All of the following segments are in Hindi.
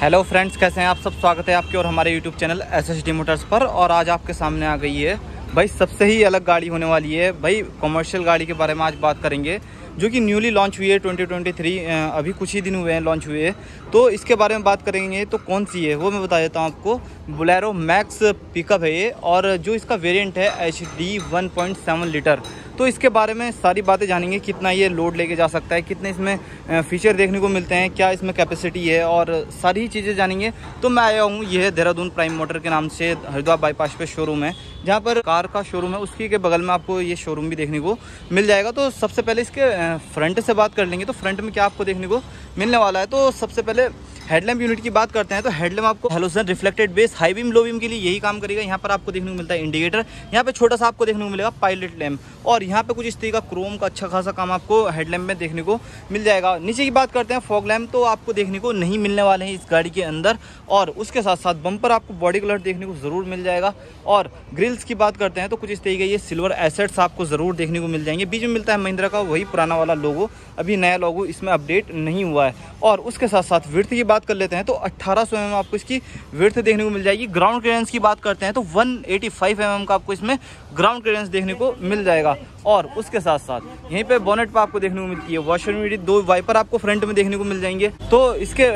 हेलो फ्रेंड्स, कैसे हैं आप सब? स्वागत है आपके और हमारे YouTube channel S S D motors पर। और आज आपके सामने आ गई है, भाई, सबसे ही अलग गाड़ी होने वाली है, भाई कमर्शियल गाड़ी के बारे में आज बात करेंगे, जो कि न्यूली लॉन्च हुई है 2023 अभी कुछ ही दिन हुए हैं लॉन्च हुए। हैं तो इसके बारे में बात करेंगे तो कौन सी है, वो मैं बता देता हूँ आपको। बुलेरो मैक्स पिकअप है ये, और जो इसका वेरिएंट है H D one point seven litre तो इसके बारे में सारी बातें जानेंगे, कितना ये लोड लेके जा सकता है, कितने इसमें फीचर देखने को मिलते हैं, क्या इसमें कैपेसिटी है, और सारी चीज़ें जानेंगे। तो मैं आया हूँ यह देहरादून प्राइम मोटर के नाम से हरिद्वार बाईपास पे शोरूम है, जहाँ पर कार का शोरूम है, उसकी के बगल में आपको ये शोरूम भी देखने को मिल जाएगा। तो सबसे पहले इसके फ्रंट से बात कर लेंगे तो फ्रंट में क्या आपको देखने को मिलने वाला है तो सबसे पहले हेडलैम्प यूनिट की बात करते हैं तो हेडलैम्प आपको halogen reflected base, high beam, low beam के लिए यही काम करेगा। यहाँ पर आपको देखने को मिलता है इंडिकेटर। यहाँ पे छोटा सा आपको देखने को मिलेगा पायलट लैम्प। और यहाँ पे कुछ इस तरीके का क्रोम का अच्छा खासा काम आपको हेडलैम्प में देखने को मिल जाएगा। नीचे की बात करते हैं, फॉग लैम्प तो आपको देखने को नहीं मिलने वाले हैं इस गाड़ी के अंदर। और उसके साथ साथ बम्पर आपको बॉडी कलर देखने को ज़रूर मिल जाएगा। और ग्रिल्स की बात करते हैं तो कुछ इस तरीके ये सिल्वर एसेट्स आपको ज़रूर देखने को मिल जाएँगे। बीच में मिलता है महिंद्रा का वही पुराना वाला लोगो अभी नया लोगो इसमें अपडेट नहीं हुआ है। और उसके साथ साथ विर्थ की बात कर लेते हैं तो अट्ठारह सौ mm आपको इसकी विर्थ देखने को मिल जाएगी। ग्राउंड क्लियरेंस की बात करते हैं तो 185 mm का आपको इसमें ग्राउंड क्लियरेंस देखने को मिल जाएगा। और उसके साथ साथ यहीं पे बोनेट पर आपको देखने को मिलती है वॉशर मीडियम दो वाइपर आपको फ्रंट में देखने को मिल जाएँगे। तो इसके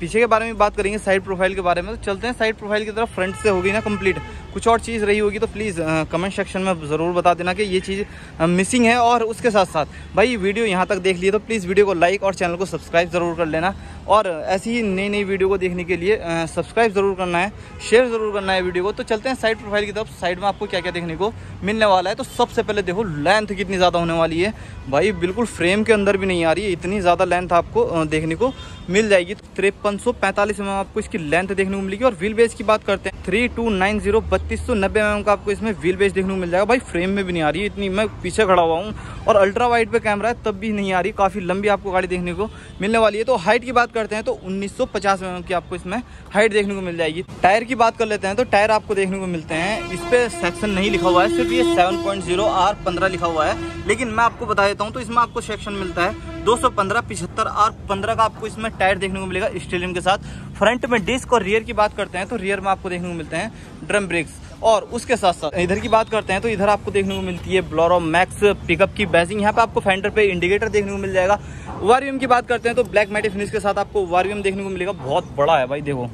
पीछे के बारे में बात करेंगे साइड प्रोफ़ाइल के बारे में तो चलते हैं। साइड प्रोफ़ाइल की तरफ़ फ्रंट से होगी ना कंप्लीट कुछ और चीज़ रही होगी तो प्लीज़ कमेंट सेक्शन में ज़रूर बता देना कि ये चीज़ मिसिंग है और उसके साथ साथ भाई वीडियो यहाँ तक देख लिए तो प्लीज़ वीडियो को लाइक और चैनल को सब्सक्राइब ज़रूर कर लेना। और ऐसी ही नई नई वीडियो को देखने के लिए सब्सक्राइब ज़रूर करना है शेयर ज़रूर करना है वीडियो को। तो चलते हैं साइड प्रोफ़ाइल की तरफ़। साइड में आपको क्या क्या देखने को मिलने वाला है। तो सबसे पहले देखो लेंथ कितनी ज़्यादा होने वाली है। भाई, बिल्कुल फ्रेम के अंदर भी नहीं आ रही है। इतनी ज़्यादा लेंथ आपको देखने को मिल जाएगी। तिरपन सौ पैंतालीस एम आपको इसकी लेंथ देखने को मिलेगी। और व्हील बेस की बात करते हैं थ्री टू नाइन ज़ीरो बत्तीस सौ नब्बे एम का आपको इसमें व्हील बेस देखने को मिल जाएगा। भाई फ्रेम में भी नहीं आ रही है इतनी। मैं पीछे खड़ा हुआ हूँ और अल्ट्रा वाइड पे कैमरा है, तब भी नहीं आ रही। काफ़ी लंबी आपको गाड़ी देखने को मिलने वाली है। तो हाइट की बात करते हैं तो उन्नीस सौ पचास एम की आपको इसमें हाइट देखने को मिल जाएगी। टायर की बात कर लेते हैं तो टायर आपको देखने को मिलते हैं। इस पर सेक्शन नहीं लिखा हुआ है, सिर्फ़ ये सेवन पॉइंट ज़ीरो आर पंद्रह लिखा हुआ है। लेकिन मैं आपको बता देता हूँ तो इसमें आपको सेक्शन मिलता है। 215 पिछहत्तर और 15 का आपको इसमें टायर देखने को मिलेगा स्टेलियम के साथ। फ्रंट में डिस्क और रियर की बात करते हैं तो रियर में आपको देखने को मिलते हैं ड्रम ब्रेक्स और उसके साथ साथ इधर की बात करते हैं तो इधर आपको देखने को मिलती है ब्लोरो मैक्स पिकअप की बैजिंग यहाँ पे आपको फेंडर पे इंडिकेटर देखने को मिल जाएगा। वारियम की बात करते हैं तो ब्लैक मैटी फिनिश के साथ आपको वारियम देखने को मिलेगा। बहुत बड़ा है भाई, देखो।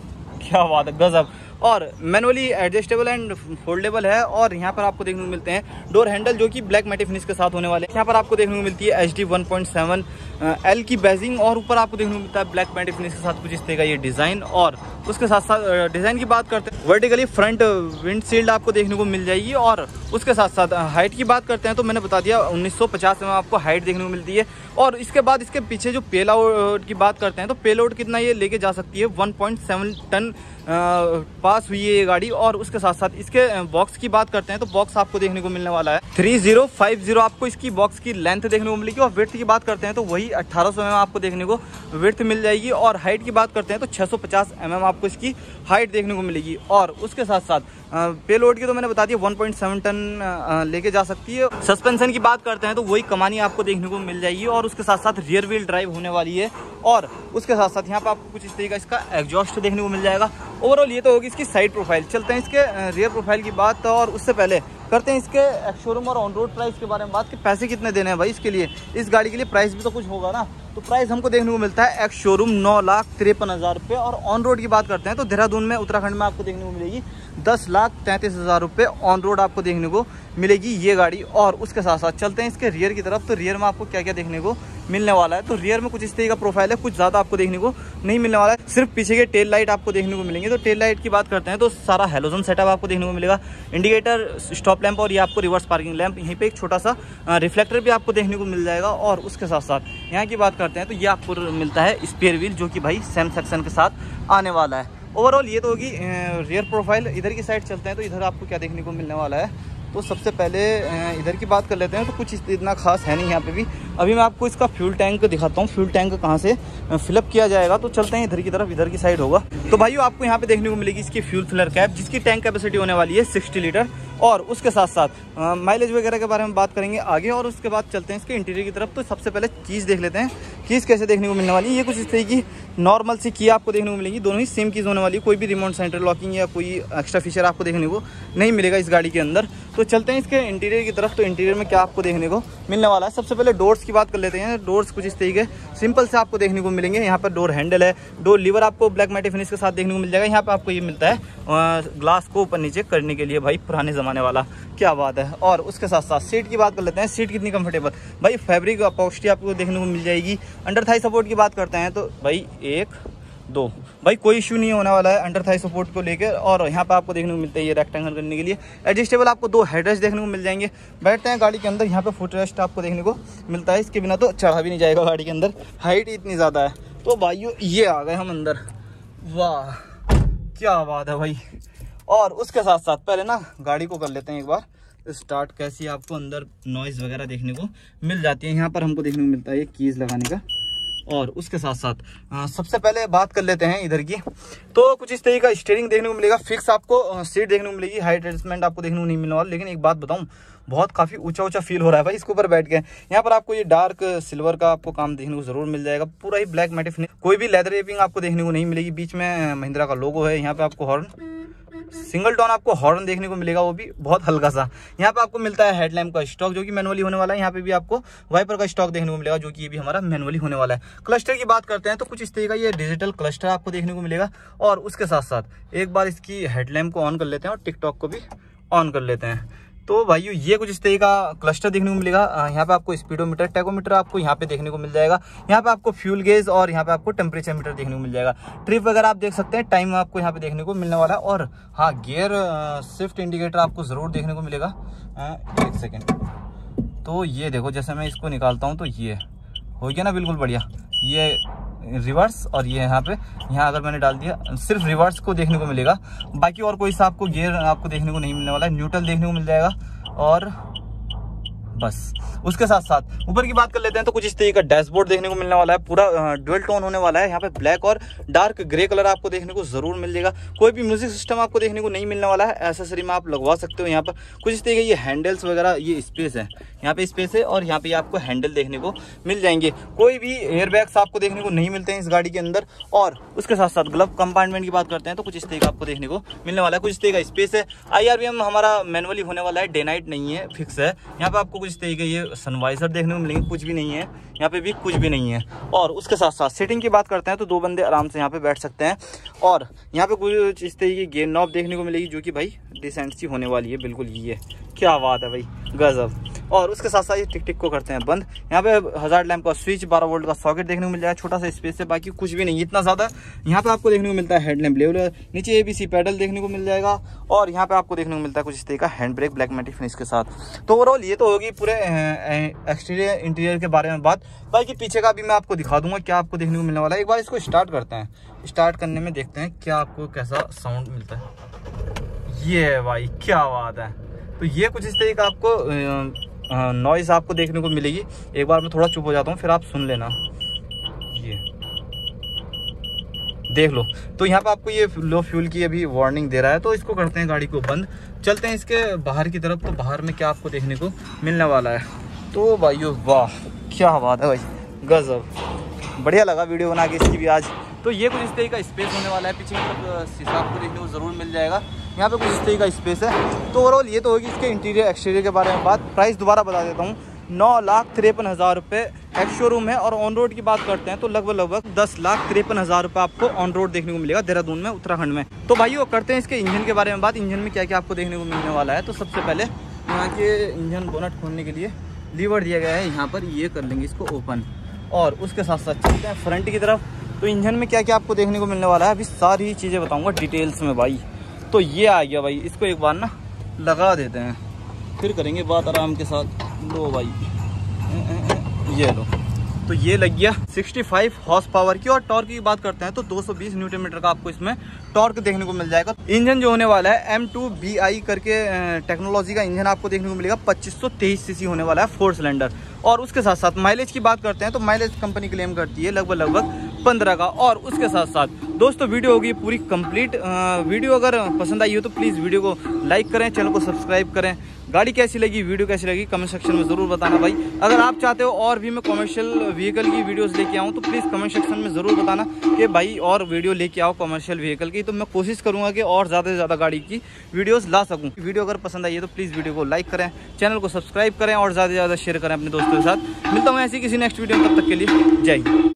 क्या बात है, गजब। और मैनुअली एडजस्टेबल एंड फोल्डेबल है और यहाँ पर आपको देखने को मिलते हैं डोर हैंडल जो कि ब्लैक मेटी फिनिश के साथ होने वाले यहाँ पर आपको देखने को मिलती है H D one point seven L की बैजिंग और ऊपर आपको देखने को मिलता है ब्लैक मेटी फिनिश के साथ कुछ इस तरह का ये डिज़ाइन और उसके साथ साथ डिज़ाइन की बात करते हैं। वर्टिकली फ्रंट विंड आपको देखने को मिल जाएगी और उसके साथ साथ हाइट की बात करते हैं तो मैंने बता दिया 1950 में आपको हाइट देखने को मिलती है। और इसके बाद इसके पीछे जो पेलाउट की बात करते हैं तो पेलोड कितना ये लेके जा सकती है? 1.7 टन पास हुई है ये गाड़ी। और उसके साथ साथ इसके बॉक्स की बात करते हैं तो बॉक्स आपको देखने को मिलने वाला है। थ्री ज़ीरो फाइव ज़ीरो आपको इसकी बॉक्स की लेंथ देखने को मिलेगी और विर्थ की बात करते हैं तो वही अट्ठारह सौ mm आपको देखने को विर्थ मिल जाएगी। और हाइट की बात करते हैं तो छः सौ पचास mm आपको इसकी हाइट देखने को मिलेगी। और उसके साथ साथ पे लोड की तो मैंने बता दिया 1.7 टन लेके जा सकती है। सस्पेंशन की बात करते हैं तो वही कमानी आपको देखने को मिल जाएगी और उसके साथ साथ रियर व्हील ड्राइव होने वाली है। और उसके साथ साथ यहाँ पर आपको कुछ इस तरीके का इसका एग्जॉस्ट देखने को मिल जाएगा। ओवरऑल ये तो होगी इसकी साइड प्रोफ़ाइल चलते हैं इसके रियर प्रोफ़ाइल की बात और उससे पहले करते हैं इसके शोरूम और ऑन रोड प्राइस के बारे में बात कि पैसे कितने देने हैं भाई इसके लिए। इस गाड़ी के लिए प्राइस भी तो कुछ होगा ना। तो प्राइस हमको देखने को मिलता है एक्स शोरूम नौ लाख तिरपन हज़ार रुपये। और ऑन रोड की बात करते हैं तो देहरादून में उत्तराखंड में आपको देखने को मिलेगी दस लाख तैंतीस हज़ार रुपये ऑन रोड आपको देखने को मिलेगी ये गाड़ी। और उसके साथ साथ चलते हैं इसके रियर की तरफ़। तो रियर में आपको क्या क्या देखने को मिलने वाला है? तो रियर में कुछ इस तरीके का प्रोफ़ाइल है, कुछ ज़्यादा आपको देखने को नहीं मिलने वाला है। सिर्फ़ पीछे के टेल लाइट आपको देखने को मिलेंगे। तो टेल लाइट की बात करते हैं तो सारा हेलोजन सेटअप आपको देखने को मिलेगा। इंडिकेटर स्टॉप लैंप और ये आपको रिवर्स पार्किंग लैंप यहीं पे एक छोटा सा रिफ्लेक्टर भी आपको देखने को मिल जाएगा। और उसके साथ साथ यहाँ की बात करते हैं तो ये आपको मिलता है स्पेयर व्हील जो कि भाई सेम सेक्शन के साथ आने वाला है। ओवरऑल ये तो होगी रियर प्रोफ़ाइल इधर की साइड चलते हैं तो इधर आपको क्या देखने को मिलने वाला है? तो सबसे पहले इधर की बात कर लेते हैं तो कुछ इतना खास है नहीं यहाँ पे भी। अभी मैं आपको इसका फ्यूल टैंक दिखाता हूँ। फ्यूल टैंक कहाँ से फिलअप किया जाएगा। तो चलते हैं इधर की तरफ़, इधर की साइड होगा। तो भाई आपको यहाँ पे देखने को मिलेगी इसकी फ्यूल फिलर कैप जिसकी टैंक कैपेसिटी होने वाली है सिक्सटी लीटर और उसके साथ साथ माइलेज वगैरह के बारे में बात करेंगे आगे, और उसके बाद चलते हैं इसके इंटीरियर की तरफ़। तो सबसे पहले चीज़ देख लेते हैं कीज़ कैसे देखने को मिलने वाली है। ये कुछ इस तरह की नॉर्मल सी की आपको देखने को मिलेगी। दोनों ही सेम कीज़ होने वाली है। कोई भी रिमोट सेंटर लॉकिंग या कोई एक्स्ट्रा फीचर आपको देखने को नहीं मिलेगा इस गाड़ी के अंदर। तो चलते हैं इसके इंटीरियर की तरफ़। तो इंटीरियर में क्या आपको देखने को मिलने वाला है? सबसे पहले डोर्स की बात कर लेते हैं। डोर्स कुछ इस तरीके। सिंपल से आपको देखने को मिलेंगे। यहाँ पर डोर हैंडल है। डोर लीवर आपको ब्लैक मैटे फिनिश के साथ देखने को मिल जाएगा। यहाँ पर आपको ये मिलता है ग्लास को ऊपर नीचे करने के लिए भाई पुराने ज़माने वाला। क्या बात है। और उसके साथ साथ सीट की बात कर लेते हैं। सीट कितनी कंफर्टेबल भाई फैब्रिक अपॉस्टी आपको देखने को मिल जाएगी। अंडर थाई सपोर्ट की बात करते हैं तो भाई एक, दो भाई, कोई इशू नहीं होने वाला है अंडर थाई सपोर्ट को लेकर और यहाँ पे आपको देखने को मिलता है ये रेक्टेंगल करने के लिए। एडजस्टेबल आपको दो हेडरेस्ट देखने को मिल जाएँगे। बैठते हैं गाड़ी के अंदर, यहाँ पे फुट रेस्ट आपको देखने को मिलता है। इसके बिना तो चढ़ा भी नहीं जाएगा गाड़ी के अंदर। हाइट इतनी ज़्यादा है। तो भाइयों, ये आ गए हम अंदर। वाह, क्या बात है भाई। और उसके साथ साथ पहले ना गाड़ी को कर लेते हैं एक बार। स्टार्ट कैसी आपको अंदर नॉइज़ वगैरह देखने को मिल जाती है। यहाँ पर हमको देखने को मिलता है ये कीज़ लगाने का। और उसके साथ साथ सबसे पहले बात कर लेते हैं इधर की। तो कुछ इस तरीके का स्टेयरिंग देखने को मिलेगा। फिक्स आपको सीट देखने को मिलेगी। हाइट एडजस्टमेंट आपको देखने को नहीं मिलने वाला। लेकिन एक बात बताऊँ, बहुत काफ़ी ऊँचा ऊँचा फील हो रहा है भाई इसके ऊपर बैठ के। यहाँ पर आपको ये डार्क सिल्वर का आपको काम देखने को ज़रूर मिल जाएगा। पूरा ही ब्लैक मैटिफ कोई भी लेदर रेपिंग आपको देखने को नहीं मिलेगी। बीच में महिंद्रा का लोगो है। यहाँ पे आपको हॉर्न सिंगल टोन आपको हॉर्न देखने को मिलेगा, वो भी बहुत हल्का सा यहाँ पे आपको मिलता है हेडलैम्प का स्टॉक जो कि मैनुअली होने वाला है। यहाँ पे भी आपको वाइपर का स्टॉक देखने को मिलेगा, जो कि ये भी हमारा मैनुअली होने वाला है। क्लस्टर की बात करते हैं तो कुछ इस तरीके का ये डिजिटल क्लस्टर आपको देखने को मिलेगा। और उसके साथ साथ एक बार इसकी हेडलैम्प को ऑन कर लेते हैं और टिकटॉक को भी ऑन कर लेते हैं। तो भाई ये कुछ इस तरह का क्लस्टर देखने को मिलेगा। यहाँ पे आपको स्पीडोमीटर टेकोमीटर आपको यहाँ पे देखने को मिल जाएगा। यहाँ पे आपको फ्यूल गेज और यहाँ पे आपको टेम्परेचर मीटर देखने को मिल जाएगा। ट्रिप वगैरह आप देख सकते हैं टाइम आपको यहाँ पे देखने को मिलने वाला है। और हाँ गियर स्विफ्ट इंडिकेटर आपको ज़रूर देखने को मिलेगा। एक सेकेंड तो ये देखो, जैसे मैं इसको निकालता हूँ तो ये। हो गया ना? बिल्कुल बढ़िया। ये रिवर्स और ये यहाँ पे, यहाँ अगर मैंने डाल दिया, सिर्फ़ रिवर्स को देखने को मिलेगा। बाकी और कोई सा आपको गियर आपको देखने को नहीं मिलने वाला है न्यूट्रल देखने को मिल जाएगा। और बस। उसके साथ साथ ऊपर की बात कर लेते हैं तो कुछ इस तरीके का डैशबोर्ड देखने को मिलने वाला है। पूरा डुअल टोन होने वाला है। यहाँ पे ब्लैक और डार्क ग्रे कलर आपको देखने को ज़रूर मिल जाएगा। कोई भी म्यूज़िक सिस्टम आपको देखने को नहीं मिलने वाला है। एसेसरी में आप लगवा सकते हो यहाँ पर। कुछ इस तरीके ये हैंडल्स वगैरह, ये स्पेस है। यहाँ पे स्पेस है और यहाँ पे आपको हैंडल देखने को मिल जाएँगे। कोई भी एयर बैग्स आपको देखने को नहीं मिलते हैं इस गाड़ी के अंदर। और उसके साथ साथ ग्लव कंपार्टमेंट की बात करते हैं तो कुछ इस तरीके आपको देखने को मिलने वाला है। कुछ इस तरीके स्पेस है। आई हमारा मैनुअली होने वाला है। डे नाइट नहीं है, फिक्स है। यहाँ पे आपको कुछ तरीके ये सनवाइजर देखने को मिलेंगे, कुछ भी नहीं है। यहाँ पे भी कुछ भी नहीं है। और उसके साथ साथ सीटिंग की बात करते हैं तो दो बंदे आराम से यहाँ पे बैठ सकते हैं। और यहाँ पे कुछ इस तरीके की गेंद नॉब देखने को मिलेगी, जो कि भाई डिसेंट सी होने वाली है, बिल्कुल ये। क्या बात है भाई, गजब। और उसके साथ साथ ये टिक टिक को करते हैं बंद। यहाँ पे हज़ार लैम्प का स्विच बारह वोल्ट का सॉकेट देखने को मिल जाएगा, छोटा सा स्पेस है, बाकी कुछ भी नहीं, इतना ज़्यादा यहाँ पे आपको देखने को मिलता है हेडलैम्प लेवल नीचे ए बी सी पैडल देखने को मिल जाएगा, और यहाँ पे आपको देखने को मिलता है कुछ इस तरह का hand brake black matic finish के साथ। तो ओवरऑल ये तो होगी पूरे एक्सटीरियर इंटीरियर के बारे में बात। बाकी पीछे का भी मैं आपको दिखा दूँगा क्या आपको देखने को मिलने वाला है। एक बार इसको स्टार्ट करते हैं। स्टार्ट करने में देखते हैं क्या आपको कैसा साउंड मिलता है। ये भाई, क्या बात है। तो ये कुछ इस तरीके आपको नॉइज़ आपको देखने को मिलेगी। एक बार मैं थोड़ा चुप हो जाता हूँ, फिर आप सुन लेना। ये। देख लो। तो यहाँ पे आपको ये लो फ्यूल की अभी वार्निंग दे रहा है तो इसको करते हैं गाड़ी को बंद। चलते हैं इसके बाहर की तरफ़ तो बाहर में क्या आपको देखने को मिलने वाला है। तो भाइयों, वाह, क्या बात है भाई। गजब। बढ़िया लगा वीडियो बना के इसकी भी आज। तो ये कुछ इस तरीके का स्पेस होने वाला है। पीछे मतलब शीशा आपको देखने को ज़रूर मिल जाएगा। यहाँ पे कुछ इस तरीके का स्पेस है। तो ओवरऑल ये तो होगी इसके इंटीरियर एक्सटीरियर के बारे में बात। प्राइस दोबारा बता देता हूँ। नौ लाख तिरपन हज़ार रुपये एक्स शोरूम है और ऑन रोड की बात करते हैं तो लगभग लगभग दस लाख तिरपन हज़ार रुपये आपको ऑन रोड देखने को मिलेगा देहरादून में, उत्तराखंड में। तो भाई वो करते हैं इसके इंजन के बारे में बात। इंजन में क्या क्या आपको देखने को मिलने वाला है? तो सबसे पहले यहाँ के इंजन बोनट खोलने के लिए लीवर दिया गया है। यहाँ पर ये कर लेंगे इसको ओपन और उसके साथ साथ चलते हैं फ्रंट की तरफ़। तो इंजन में क्या क्या आपको देखने को मिलने वाला है? अभी सारी चीज़ें बताऊँगा डिटेल्स में भाई। तो ये आ गया भाई, इसको एक बार ना लगा देते हैं। फिर करेंगे बात आराम के साथ। लो भाई। ये लो। तो ये लग गया 65 हॉर्स पावर की। और टॉर्क की बात करते हैं तो 220 न्यूटन मीटर का आपको इसमें टॉर्क देखने को मिल जाएगा। इंजन जो होने वाला है एम टू बी आई करके टेक्नोलॉजी का इंजन आपको देखने को मिलेगा। पच्चीस सीसी होने वाला है फोर सिलेंडर और उसके साथ साथ माइलेज की बात करते हैं तो माइलेज कंपनी क्लेम करती है लगभग लगभग पंद्रह का और उसके साथ साथ, दोस्तों, वीडियो होगी पूरी कंप्लीट वीडियो अगर पसंद आई हो तो प्लीज़ वीडियो को लाइक करें चैनल को सब्सक्राइब करें। गाड़ी कैसी लगी, वीडियो कैसी लगी कमेंट सेक्शन में ज़रूर बताना भाई। अगर आप चाहते हो और भी मैं कमर्शियल व्हीकल की वीडियोस लेके आऊँ तो प्लीज़ कमेंट सेक्शन में ज़रूर बताना कि भाई और वीडियो लेके आओ कमर्शियल व्हीकल की। तो मैं कोशिश करूँगा कि और ज़्यादा से ज़्यादा गाड़ी की वीडियोज़ ला सकूँ। वीडियो अगर पसंद आई है तो प्लीज़ वीडियो को लाइक करें चैनल को सब्सक्राइब करें और ज़्यादा से ज़्यादा शेयर करें अपने दोस्तों के साथ। मिलता हूँ ऐसी किसी नेक्स्ट वीडियो तब तक के लिए जय हिंद।